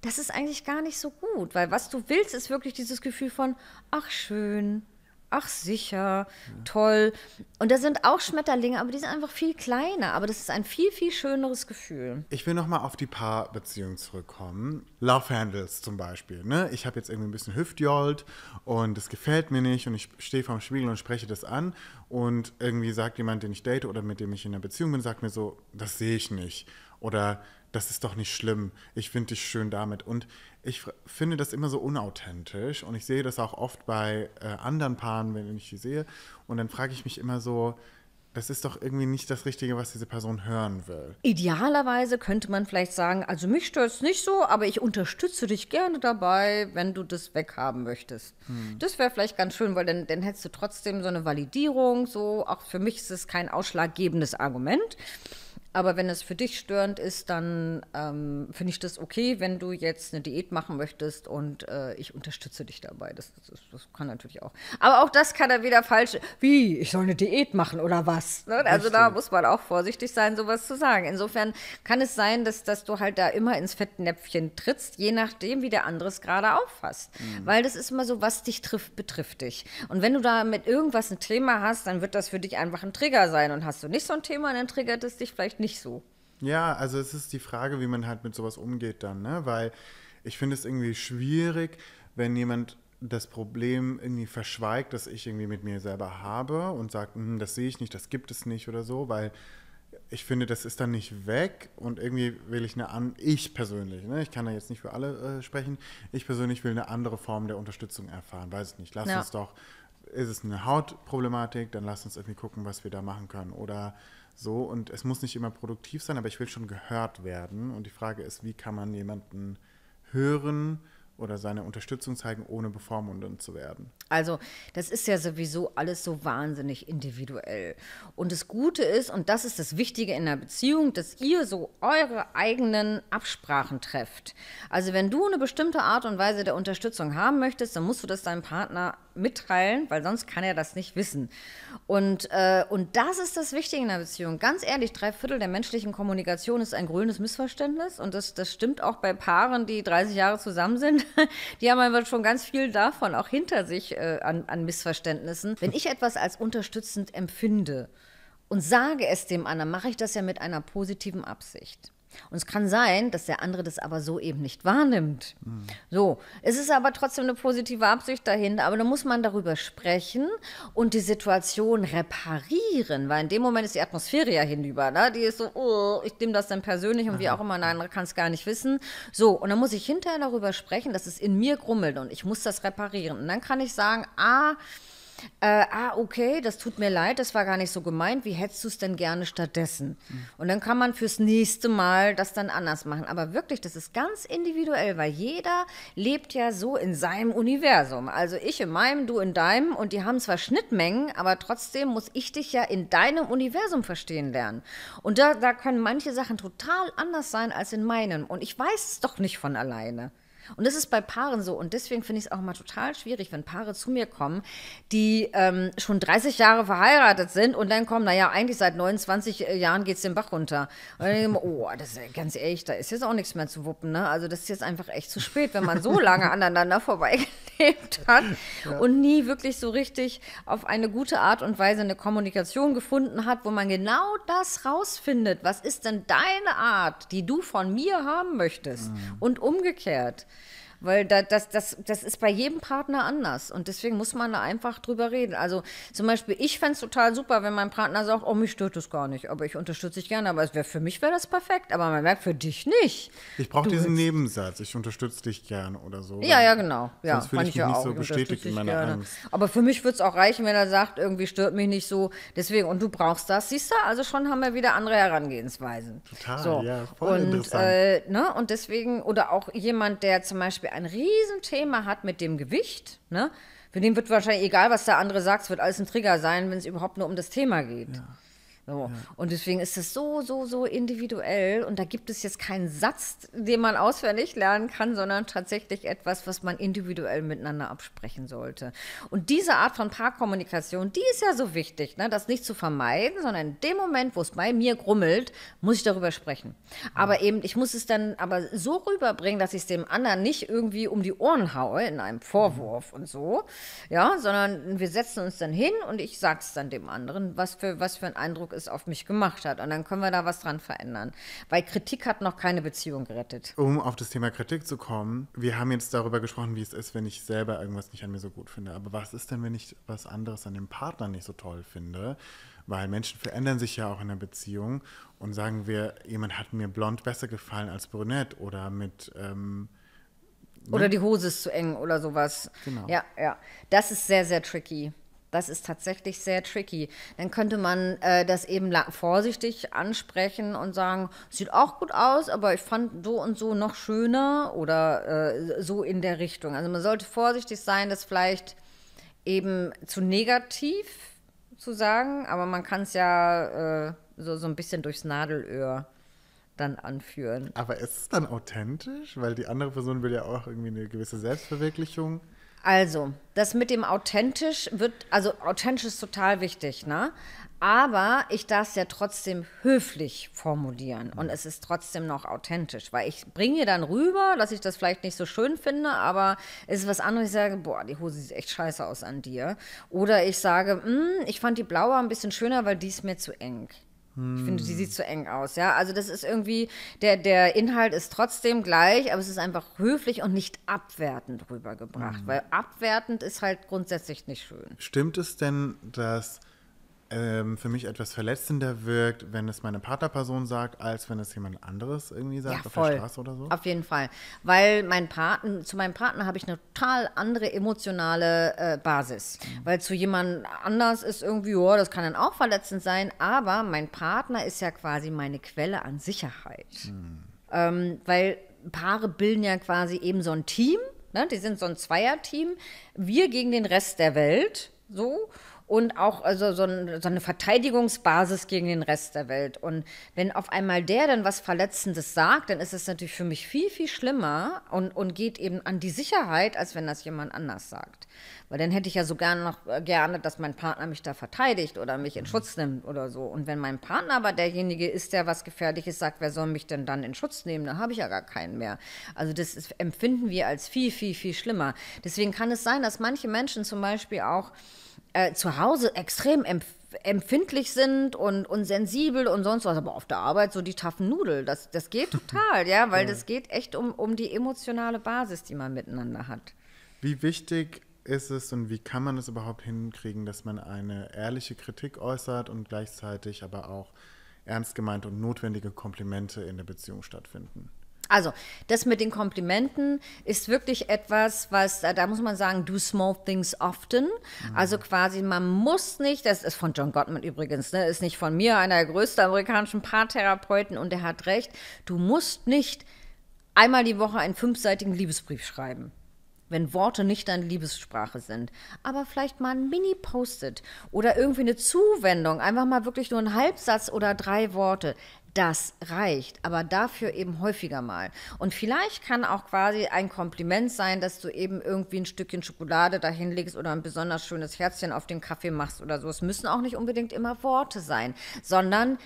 das ist eigentlich gar nicht so gut, weil was du willst, ist wirklich dieses Gefühl von, ach schön, ach sicher, toll. Und da sind auch Schmetterlinge, aber die sind einfach viel kleiner. Aber das ist ein viel, viel schöneres Gefühl. Ich will nochmal auf die Paarbeziehung zurückkommen. Love Handles zum Beispiel. Ne? Ich habe jetzt irgendwie ein bisschen Hüftjolt und es gefällt mir nicht und ich stehe vorm Spiegel und spreche das an und irgendwie sagt jemand, den ich date oder mit dem ich in einer Beziehung bin, sagt mir so, das sehe ich nicht. Oder das ist doch nicht schlimm. Ich finde dich schön damit. Und ich finde das immer so unauthentisch und ich sehe das auch oft bei äh, anderen Paaren, wenn ich die sehe. Und dann frage ich mich immer so, das ist doch irgendwie nicht das Richtige, was diese Person hören will. Idealerweise könnte man vielleicht sagen, also mich stört es nicht so, aber ich unterstütze dich gerne dabei, wenn du das weghaben möchtest. Hm. Das wäre vielleicht ganz schön, weil dann, dann hättest du trotzdem so eine Validierung. So, auch für mich ist es kein ausschlaggebendes Argument. Aber wenn es für dich störend ist, dann ähm, finde ich das okay, wenn du jetzt eine Diät machen möchtest und äh, ich unterstütze dich dabei. Das, das, das, kann natürlich auch. Aber auch das kann er wieder falsch. Wie? Ich soll eine Diät machen oder was? Ne? Also da muss man auch vorsichtig sein, sowas zu sagen. Insofern kann es sein, dass, dass du halt da immer ins Fettnäpfchen trittst, je nachdem, wie der andere es gerade auffasst. Mhm. Weil das ist immer so, was dich trifft, betrifft dich. Und wenn du da mit irgendwas ein Thema hast, dann wird das für dich einfach ein Trigger sein. Und hast du nicht so ein Thema, dann triggert es dich vielleicht nicht so. Ja, also es ist die Frage, wie man halt mit sowas umgeht dann, ne? Weil ich finde es irgendwie schwierig, wenn jemand das Problem irgendwie verschweigt, das ich irgendwie mit mir selber habe und sagt, hm, das sehe ich nicht, das gibt es nicht oder so, weil ich finde, das ist dann nicht weg und irgendwie will ich eine an ich persönlich, ne, ich kann da jetzt nicht für alle äh, sprechen, ich persönlich will eine andere Form der Unterstützung erfahren, weiß ich nicht. Lass ja. uns doch, ist es eine Hautproblematik, dann lass uns irgendwie gucken, was wir da machen können oder so, und es muss nicht immer produktiv sein, aber ich will schon gehört werden. Und die Frage ist, wie kann man jemanden hören oder seine Unterstützung zeigen, ohne bevormundend zu werden? Also, das ist ja sowieso alles so wahnsinnig individuell. Und das Gute ist, und das ist das Wichtige in der Beziehung, dass ihr so eure eigenen Absprachen trefft. Also, wenn du eine bestimmte Art und Weise der Unterstützung haben möchtest, dann musst du das deinem Partner mitteilen, weil sonst kann er das nicht wissen. Und, äh, und das ist das Wichtige in der Beziehung. Ganz ehrlich, drei Viertel der menschlichen Kommunikation ist ein grünes Missverständnis. Und das, das stimmt auch bei Paaren, die 30 Jahre zusammen sind. Die haben einfach schon ganz viel davon auch hinter sich äh, an, an Missverständnissen. Wenn ich etwas als unterstützend empfinde und sage es dem anderen, mache ich das ja mit einer positiven Absicht. Und es kann sein, dass der andere das aber so eben nicht wahrnimmt. Mhm. So, es ist aber trotzdem eine positive Absicht dahinter, aber da muss man darüber sprechen und die Situation reparieren, weil in dem Moment ist die Atmosphäre ja hinüber. Ne? Die ist so, oh, ich nehme das dann persönlich und Aha. wie auch immer, nein, kann es gar nicht wissen. So, und dann muss ich hinterher darüber sprechen, dass es in mir grummelt und ich muss das reparieren. Und dann kann ich sagen, ah, äh, ah, okay, das tut mir leid, das war gar nicht so gemeint, wie hättest du es denn gerne stattdessen? Mhm. Und dann kann man fürs nächste Mal das dann anders machen. Aber wirklich, das ist ganz individuell, weil jeder lebt ja so in seinem Universum. Also ich in meinem, du in deinem und die haben zwar Schnittmengen, aber trotzdem muss ich dich ja in deinem Universum verstehen lernen. Und da, da können manche Sachen total anders sein als in meinem. Und ich weiß es doch nicht von alleine. Und das ist bei Paaren so. Und deswegen finde ich es auch mal total schwierig, wenn Paare zu mir kommen, die ähm, schon 30 Jahre verheiratet sind und dann kommen, naja, eigentlich seit 29 äh, Jahren geht es den Bach runter. Und dann denke ich mir, oh, das ist ganz ehrlich, da ist jetzt auch nichts mehr zu wuppen. Ne? Also das ist jetzt einfach echt zu spät, wenn man so lange aneinander vorbeigelebt hat ja. und nie wirklich so richtig auf eine gute Art und Weise eine Kommunikation gefunden hat, wo man genau das rausfindet. Was ist denn deine Art, die du von mir haben möchtest? Mhm. Und umgekehrt. Weil da, das, das, das ist bei jedem Partner anders. Und deswegen muss man da einfach drüber reden. Also zum Beispiel, ich fände es total super, wenn mein Partner sagt, oh, mich stört das gar nicht. Aber ich unterstütze dich gerne. Aber es wär, für mich wäre das perfekt. Aber man merkt für dich nicht. Ich brauche diesen Nebensatz. Ich unterstütze dich gerne oder so. Ja, ja, genau. Ja, sonst fühle ich mich ja nicht auch. so bestätigt in meiner gerne. Angst. Aber für mich würde es auch reichen, wenn er sagt, irgendwie stört mich nicht so. Deswegen, und du brauchst das, siehst du? Also schon haben wir wieder andere Herangehensweisen. Total, so. ja, voll und, interessant. Äh, ne? Und deswegen, oder auch jemand, der zum Beispiel ein Riesenthema hat mit dem Gewicht, ne? Für den wird wahrscheinlich egal, was der andere sagt, es wird alles ein Trigger sein, wenn es überhaupt nur um das Thema geht. Ja. So. Ja. Und deswegen ist es so, so, so individuell. Und da gibt es jetzt keinen Satz, den man auswendig lernen kann, sondern tatsächlich etwas, was man individuell miteinander absprechen sollte. Und diese Art von Paarkommunikation, die ist ja so wichtig, ne? das nicht zu vermeiden, sondern in dem Moment, wo es bei mir grummelt, muss ich darüber sprechen. Aber eben, ich muss es dann aber so rüberbringen, dass ich es dem anderen nicht irgendwie um die Ohren haue in einem Vorwurf und so, ja, sondern wir setzen uns dann hin und ich sage es dann dem anderen, was für, was für ein Eindruck es auf mich gemacht hat. Und dann können wir da was dran verändern. Weil Kritik hat noch keine Beziehung gerettet. Um auf das Thema Kritik zu kommen, wir haben jetzt darüber gesprochen, wie es ist, wenn ich selber irgendwas nicht an mir so gut finde. Aber was ist denn, wenn ich was anderes an dem Partner nicht so toll finde? Weil Menschen verändern sich ja auch in der Beziehung. Und sagen wir, jemand hat mir blond besser gefallen als brünett oder mit. Ähm, ne? oder die Hose ist zu eng oder sowas. Genau. Ja, ja. Das ist sehr, sehr tricky. Das ist tatsächlich sehr tricky. Dann könnte man äh, das eben vorsichtig ansprechen und sagen, sieht auch gut aus, aber ich fand so und so noch schöner oder äh, so in der Richtung. Also man sollte vorsichtig sein, das vielleicht eben zu negativ zu sagen, aber man kann es ja äh, so, so ein bisschen durchs Nadelöhr dann anführen. Aber ist es dann authentisch? Weil die andere Person will ja auch irgendwie eine gewisse Selbstverwirklichung. Also, das mit dem authentisch wird, also authentisch ist total wichtig, ne? Aber ich darf es ja trotzdem höflich formulieren und es ist trotzdem noch authentisch, weil ich bringe dann rüber, dass ich das vielleicht nicht so schön finde, aber es ist was anderes, ich sage, boah, die Hose sieht echt scheiße aus an dir. Oder ich sage, hm, ich fand die blaue ein bisschen schöner, weil die ist mir zu eng. Ich finde, die sieht zu eng aus, ja. Also das ist irgendwie, der, der Inhalt ist trotzdem gleich, aber es ist einfach höflich und nicht abwertend rübergebracht, mhm. weil abwertend ist halt grundsätzlich nicht schön. Stimmt es denn, dass ähm, für mich etwas verletzender wirkt, wenn es meine Partnerperson sagt, als wenn es jemand anderes irgendwie sagt, ja, auf der Straße oder so? Auf jeden Fall. Weil mein Partner, zu meinem Partner habe ich eine total andere emotionale äh, Basis. Mhm. Weil zu jemand anders ist irgendwie, ja, das kann dann auch verletzend sein, aber mein Partner ist ja quasi meine Quelle an Sicherheit. Mhm. Ähm, weil Paare bilden ja quasi eben so ein Team, ne? die sind so ein Zweierteam, wir gegen den Rest der Welt, so und auch also so, ein, so, eine Verteidigungsbasis gegen den Rest der Welt. Und wenn auf einmal der dann was Verletzendes sagt, dann ist es natürlich für mich viel, viel schlimmer und, und geht eben an die Sicherheit, als wenn das jemand anders sagt. Weil dann hätte ich ja so gerne noch äh, gerne, dass mein Partner mich da verteidigt oder mich in Schutz nimmt oder so. Und wenn mein Partner aber derjenige ist, der was Gefährliches sagt, wer soll mich denn dann in Schutz nehmen? Da habe ich ja gar keinen mehr. Also das ist, empfinden wir als viel, viel, viel schlimmer. Deswegen kann es sein, dass manche Menschen zum Beispiel auch äh, zu Hause extrem empfinden empfindlich sind und, und sensibel und sonst was, aber auf der Arbeit so die taffen Nudel, das, das geht total, ja, weil das geht echt um, um die emotionale Basis, die man miteinander hat. Wie wichtig ist es und wie kann man es überhaupt hinkriegen, dass man eine ehrliche Kritik äußert und gleichzeitig aber auch ernst gemeinte und notwendige Komplimente in der Beziehung stattfinden? Also, das mit den Komplimenten ist wirklich etwas, was, da muss man sagen, do small things often. Mhm. Also quasi, man muss nicht, das ist von John Gottman übrigens, ne, ist nicht von mir, einer der größten amerikanischen Paartherapeuten und der hat recht, du musst nicht einmal die Woche einen fünfseitigen Liebesbrief schreiben wenn Worte nicht deine Liebessprache sind. Aber vielleicht mal ein Mini-Post-it oder irgendwie eine Zuwendung, einfach mal wirklich nur ein Halbsatz oder drei Worte. Das reicht, aber dafür eben häufiger mal. Und vielleicht kann auch quasi ein Kompliment sein, dass du eben irgendwie ein Stückchen Schokolade dahin legst oder ein besonders schönes Herzchen auf den Kaffee machst oder so. Es müssen auch nicht unbedingt immer Worte sein, sondern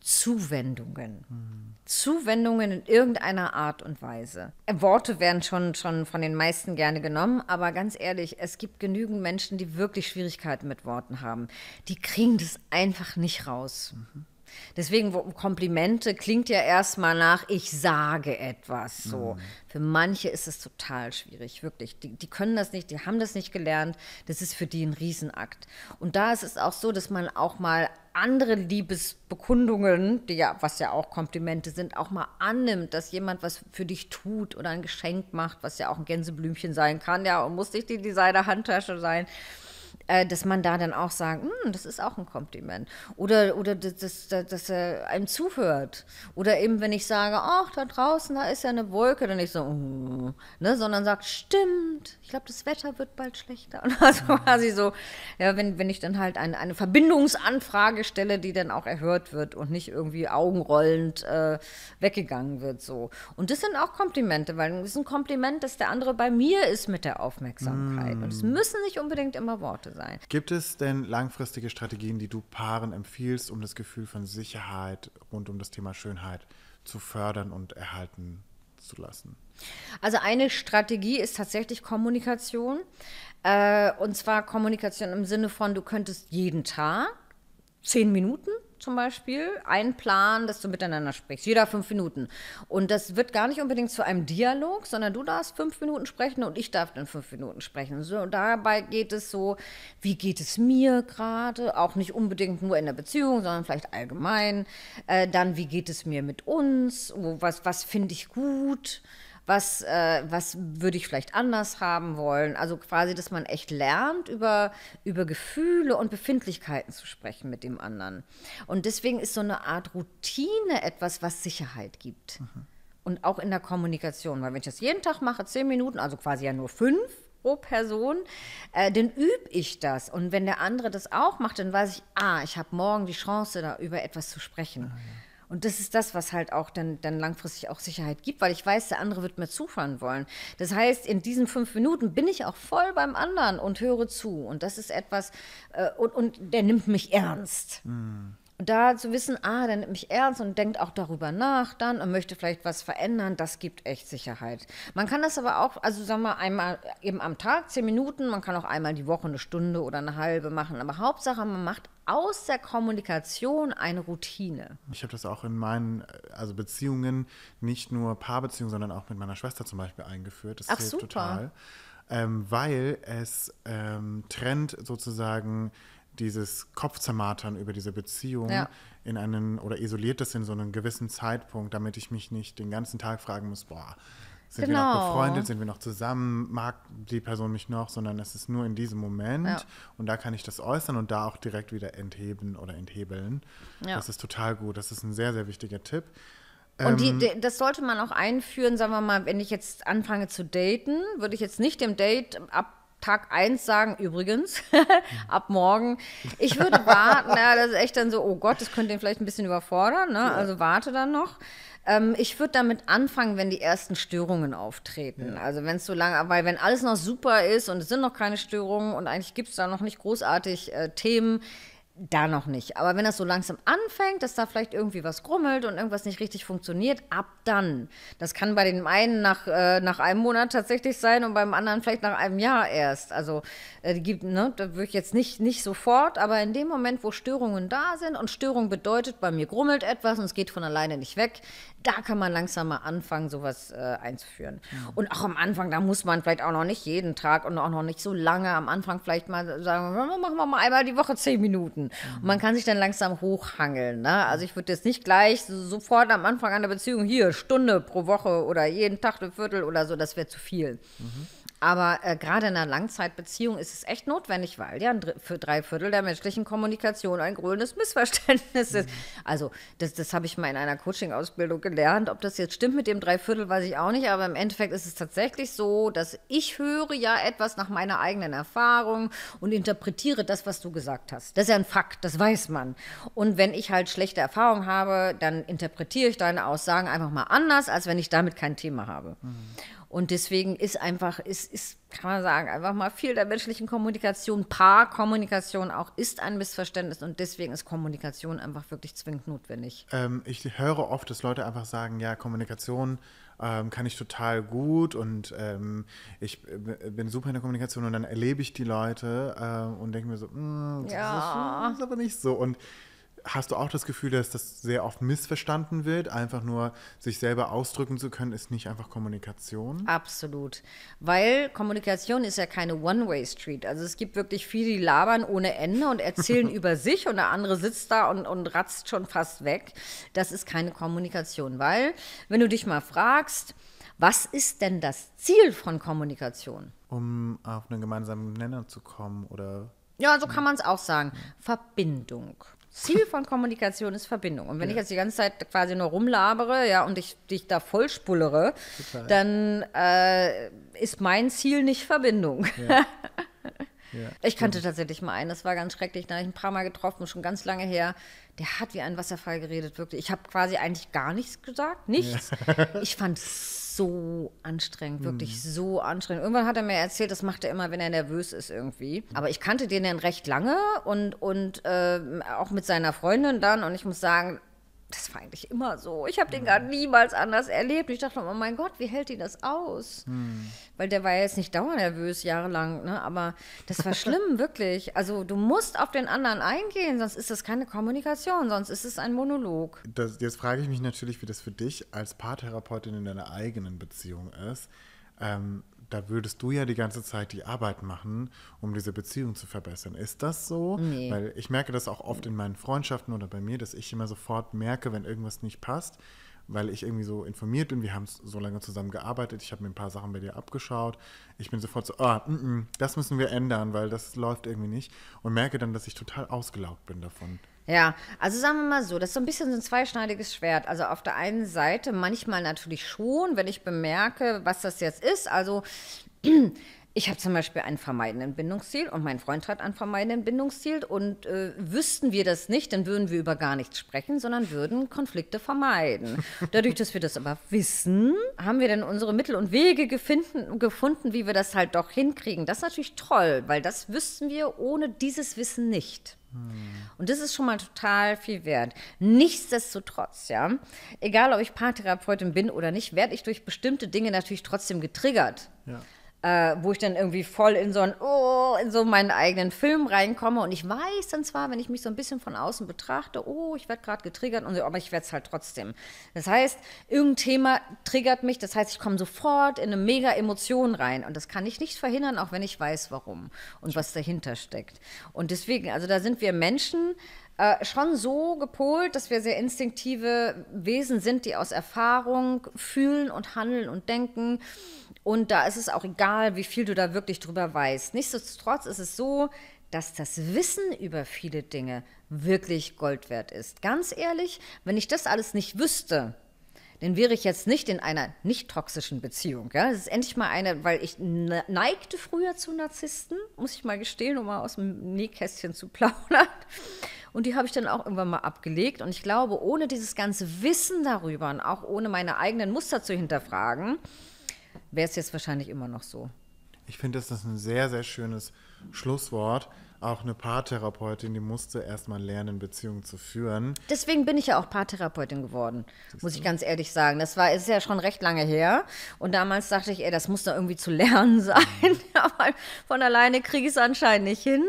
Zuwendungen. Mhm. Zuwendungen in irgendeiner Art und Weise. Worte werden schon, schon von den meisten gerne genommen, aber ganz ehrlich, es gibt genügend Menschen, die wirklich Schwierigkeiten mit Worten haben. Die kriegen das einfach nicht raus. Mhm. Deswegen Komplimente klingt ja erstmal nach, ich sage etwas. So. Mhm. Für manche ist es total schwierig, wirklich. Die, die, können das nicht, die haben das nicht gelernt. Das ist für die ein Riesenakt. Und da ist es auch so, dass man auch mal andere Liebesbekundungen, die ja, was ja auch Komplimente sind, auch mal annimmt, dass jemand was für dich tut oder ein Geschenk macht, was ja auch ein Gänseblümchen sein kann, ja, und muss nicht die Designer-Handtasche sein dass man da dann auch sagt, hm, das ist auch ein Kompliment. Oder, oder dass, dass, dass er einem zuhört. Oder eben, wenn ich sage, ach, da draußen, da ist ja eine Wolke, dann nicht so, mm, ne, sondern sagt, stimmt, ich glaube, das Wetter wird bald schlechter. Also quasi so, ja, wenn, wenn ich dann halt eine, eine Verbindungsanfrage stelle, die dann auch erhört wird und nicht irgendwie augenrollend äh, weggegangen wird. So. Und das sind auch Komplimente, weil es ist ein Kompliment, dass der andere bei mir ist mit der Aufmerksamkeit. Mm. Und es müssen nicht unbedingt immer Worte sein. Gibt es denn langfristige Strategien, die du Paaren empfiehlst, um das Gefühl von Sicherheit rund um das Thema Schönheit zu fördern und erhalten zu lassen? Also eine Strategie ist tatsächlich Kommunikation. Äh, und zwar Kommunikation im Sinne von, du könntest jeden Tag zehn Minuten zum Beispiel einplanen, dass du miteinander sprichst, jeder fünf Minuten. Und das wird gar nicht unbedingt zu einem Dialog, sondern du darfst fünf Minuten sprechen und ich darf dann fünf Minuten sprechen. So, dabei geht es so, wie geht es mir gerade, auch nicht unbedingt nur in der Beziehung, sondern vielleicht allgemein. Äh, dann, wie geht es mir mit uns, was, was finde ich gut was, äh, was würde ich vielleicht anders haben wollen. Also quasi, dass man echt lernt, über, über Gefühle und Befindlichkeiten zu sprechen mit dem anderen. Und deswegen ist so eine Art Routine etwas, was Sicherheit gibt. Mhm. Und auch in der Kommunikation, weil wenn ich das jeden Tag mache, zehn Minuten, also quasi ja nur fünf, pro Person, äh, dann übe ich das. Und wenn der andere das auch macht, dann weiß ich, ah, ich habe morgen die Chance, da über etwas zu sprechen. Ah, ja. Und das ist das, was halt auch dann, dann langfristig auch Sicherheit gibt, weil ich weiß, der andere wird mir zufahren wollen. Das heißt, in diesen fünf Minuten bin ich auch voll beim anderen und höre zu. Und das ist etwas, äh, und, und der nimmt mich ernst. Mhm. Und da zu wissen, ah, der nimmt mich ernst und denkt auch darüber nach dann und möchte vielleicht was verändern, das gibt echt Sicherheit. Man kann das aber auch, also sagen wir einmal eben am Tag, zehn Minuten, man kann auch einmal die Woche eine Stunde oder eine halbe machen, aber Hauptsache, man macht aus der Kommunikation eine Routine. Ich habe das auch in meinen also Beziehungen, nicht nur Paarbeziehungen, sondern auch mit meiner Schwester zum Beispiel eingeführt. Das Ach, hilft super. total. Ähm, weil es ähm, trennt sozusagen dieses Kopfzermatern über diese Beziehung ja. in einen oder isoliert das in so einen gewissen Zeitpunkt, damit ich mich nicht den ganzen Tag fragen muss, boah, sind genau. wir noch genau. befreundet, sind wir noch zusammen, mag die Person mich noch, sondern es ist nur in diesem Moment ja. und da kann ich das äußern und da auch direkt wieder entheben oder enthebeln. Ja. Das ist total gut, das ist ein sehr, sehr wichtiger Tipp. Und die, ähm, die, das sollte man auch einführen, sagen wir mal, wenn ich jetzt anfange zu daten, würde ich jetzt nicht dem Date ab Tag 1 sagen, übrigens, ab morgen. Ich würde warten, ja, das ist echt dann so, oh Gott, das könnte ihn vielleicht ein bisschen überfordern, ne? also warte dann noch. Ähm, ich würde damit anfangen, wenn die ersten Störungen auftreten. Ja. Also wenn es so lange, weil wenn alles noch super ist und es sind noch keine Störungen und eigentlich gibt es da noch nicht großartig äh, Themen, da noch nicht. Aber wenn das so langsam anfängt, dass da vielleicht irgendwie was grummelt und irgendwas nicht richtig funktioniert, ab dann. Das kann bei dem einen nach, äh, nach einem Monat tatsächlich sein und beim anderen vielleicht nach einem Jahr erst. Also äh, gibt, ne, da würde ich jetzt nicht, nicht sofort, aber in dem Moment, wo Störungen da sind und Störung bedeutet, bei mir grummelt etwas und es geht von alleine nicht weg, da kann man langsam mal anfangen, sowas äh, einzuführen. Mhm. Und auch am Anfang, da muss man vielleicht auch noch nicht jeden Tag und auch noch nicht so lange am Anfang vielleicht mal sagen, machen wir mal einmal die Woche zehn Minuten. Mhm. Und man kann sich dann langsam hochhangeln. Ne? Also ich würde jetzt nicht gleich so, sofort am Anfang einer Beziehung hier Stunde pro Woche oder jeden Tag ein Viertel oder so, das wäre zu viel. Mhm. Aber äh, gerade in einer Langzeitbeziehung ist es echt notwendig, weil ja für drei Viertel der menschlichen Kommunikation ein grünes Missverständnis ist. Mhm. Also, das, das habe ich mal in einer Coaching-Ausbildung gelernt. Ob das jetzt stimmt mit dem drei Viertel, weiß ich auch nicht. Aber im Endeffekt ist es tatsächlich so, dass ich höre ja etwas nach meiner eigenen Erfahrung und interpretiere das, was du gesagt hast. Das ist ja ein Fakt, das weiß man. Und wenn ich halt schlechte Erfahrungen habe, dann interpretiere ich deine Aussagen einfach mal anders, als wenn ich damit kein Thema habe. Mhm. Und deswegen ist einfach, ist, ist, kann man sagen, einfach mal viel der menschlichen Kommunikation, Paarkommunikation auch, ist ein Missverständnis und deswegen ist Kommunikation einfach wirklich zwingend notwendig. Ähm, ich höre oft, dass Leute einfach sagen, ja, Kommunikation ähm, kann ich total gut und ähm, ich bin super in der Kommunikation und dann erlebe ich die Leute äh, und denke mir so, mm, das, ja. ist, das ist aber nicht so. Und Hast du auch das Gefühl, dass das sehr oft missverstanden wird? Einfach nur sich selber ausdrücken zu können, ist nicht einfach Kommunikation? Absolut. Weil Kommunikation ist ja keine One-Way-Street. Also es gibt wirklich viele, die labern ohne Ende und erzählen über sich und der andere sitzt da und, und ratzt schon fast weg. Das ist keine Kommunikation. Weil, wenn du dich mal fragst, was ist denn das Ziel von Kommunikation? Um auf einen gemeinsamen Nenner zu kommen oder. Ja, so kann man es auch sagen. Verbindung. Ziel von Kommunikation ist Verbindung. Und wenn ja. ich jetzt die ganze Zeit quasi nur rumlabere, ja, und ich dich da vollspullere, Total. dann äh, ist mein Ziel nicht Verbindung. Ja. ja. Ich kannte tatsächlich mal einen, das war ganz schrecklich, da habe ich ein paar Mal getroffen, schon ganz lange her. Der hat wie ein Wasserfall geredet, wirklich. Ich habe quasi eigentlich gar nichts gesagt, nichts. Ich fand es so anstrengend, wirklich mhm. so anstrengend. Irgendwann hat er mir erzählt, das macht er immer, wenn er nervös ist irgendwie. Aber ich kannte den dann recht lange und, und äh, auch mit seiner Freundin dann. Und ich muss sagen, das war eigentlich immer so. Ich habe den gar niemals anders erlebt. Ich dachte, oh mein Gott, wie hält die das aus? Hm. Weil der war ja jetzt nicht dauernervös jahrelang, ne? aber das war schlimm, wirklich. Also du musst auf den anderen eingehen, sonst ist das keine Kommunikation, sonst ist es ein Monolog. Das, jetzt frage ich mich natürlich, wie das für dich als Paartherapeutin in deiner eigenen Beziehung ist. Ähm, da würdest du ja die ganze Zeit die Arbeit machen, um diese Beziehung zu verbessern. Ist das so? Nee. Weil ich merke das auch oft in meinen Freundschaften oder bei mir, dass ich immer sofort merke, wenn irgendwas nicht passt, weil ich irgendwie so informiert bin. Wir haben so lange zusammen gearbeitet. Ich habe mir ein paar Sachen bei dir abgeschaut. Ich bin sofort so, ah, m -m, das müssen wir ändern, weil das läuft irgendwie nicht. Und merke dann, dass ich total ausgelaugt bin davon. Ja, also sagen wir mal so, das ist so ein bisschen so ein zweischneidiges Schwert. Also auf der einen Seite manchmal natürlich schon, wenn ich bemerke, was das jetzt ist. Also ich habe zum Beispiel einen vermeidenden Bindungsziel und mein Freund hat einen vermeidenden Bindungsziel und äh, wüssten wir das nicht, dann würden wir über gar nichts sprechen, sondern würden Konflikte vermeiden. Dadurch, dass wir das aber wissen, haben wir dann unsere Mittel und Wege gefunden, gefunden, wie wir das halt doch hinkriegen. Das ist natürlich toll, weil das wüssten wir ohne dieses Wissen nicht. Und das ist schon mal total viel wert. Nichtsdestotrotz, ja, egal ob ich Paartherapeutin bin oder nicht, werde ich durch bestimmte Dinge natürlich trotzdem getriggert. Ja äh, wo ich dann irgendwie voll in so, ein, oh, in so meinen eigenen Film reinkomme. Und ich weiß dann zwar, wenn ich mich so ein bisschen von außen betrachte, oh, ich werde gerade getriggert, und so, aber ich werde es halt trotzdem. Das heißt, irgendein Thema triggert mich, das heißt, ich komme sofort in eine mega Emotion rein. Und das kann ich nicht verhindern, auch wenn ich weiß, warum und was dahinter steckt. Und deswegen, also da sind wir Menschen, äh, schon so gepolt, dass wir sehr instinktive Wesen sind, die aus Erfahrung fühlen und handeln und denken. Und da ist es auch egal, wie viel du da wirklich drüber weißt. Nichtsdestotrotz ist es so, dass das Wissen über viele Dinge wirklich Gold wert ist. Ganz ehrlich, wenn ich das alles nicht wüsste, dann wäre ich jetzt nicht in einer nicht toxischen Beziehung. Ja? Das ist endlich mal eine, weil ich neigte früher zu Narzissten, muss ich mal gestehen, um mal aus dem Nähkästchen zu plaudern. Und die habe ich dann auch irgendwann mal abgelegt. Und ich glaube, ohne dieses ganze Wissen darüber und auch ohne meine eigenen Muster zu hinterfragen, wäre es jetzt wahrscheinlich immer noch so. Ich finde, das ist ein sehr, sehr schönes Schlusswort, auch eine Paartherapeutin, die musste erstmal lernen, Beziehungen zu führen. Deswegen bin ich ja auch Paartherapeutin geworden, muss ich ganz ehrlich sagen. Das war, ist ja schon recht lange her. Und damals dachte ich, ey, das muss doch irgendwie zu lernen sein. Aber von alleine kriege ich es anscheinend nicht hin.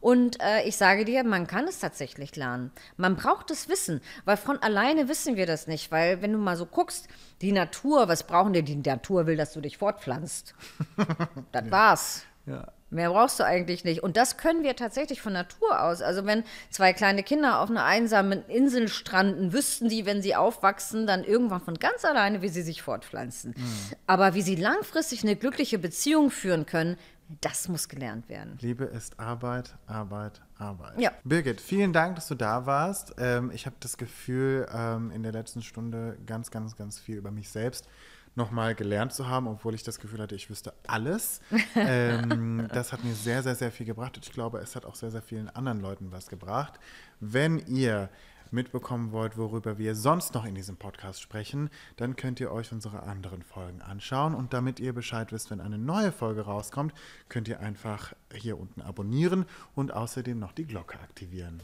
Und äh, ich sage dir, man kann es tatsächlich lernen. Man braucht das Wissen, weil von alleine wissen wir das nicht. Weil wenn du mal so guckst, die Natur, was brauchen die? Die Natur will, dass du dich fortpflanzt. das war's. Ja. Mehr brauchst du eigentlich nicht. Und das können wir tatsächlich von Natur aus. Also wenn zwei kleine Kinder auf einer einsamen Insel stranden, wüssten die, wenn sie aufwachsen, dann irgendwann von ganz alleine, wie sie sich fortpflanzen. Mhm. Aber wie sie langfristig eine glückliche Beziehung führen können, das muss gelernt werden. Liebe ist Arbeit, Arbeit, Arbeit. Ja. Birgit, vielen Dank, dass du da warst. Ähm, ich habe das Gefühl, ähm, in der letzten Stunde ganz, ganz, ganz viel über mich selbst nochmal gelernt zu haben, obwohl ich das Gefühl hatte, ich wüsste alles. ähm, das hat mir sehr, sehr, sehr viel gebracht. Und ich glaube, es hat auch sehr, sehr vielen anderen Leuten was gebracht. Wenn ihr mitbekommen wollt, worüber wir sonst noch in diesem Podcast sprechen, dann könnt ihr euch unsere anderen Folgen anschauen. Und damit ihr Bescheid wisst, wenn eine neue Folge rauskommt, könnt ihr einfach hier unten abonnieren und außerdem noch die Glocke aktivieren.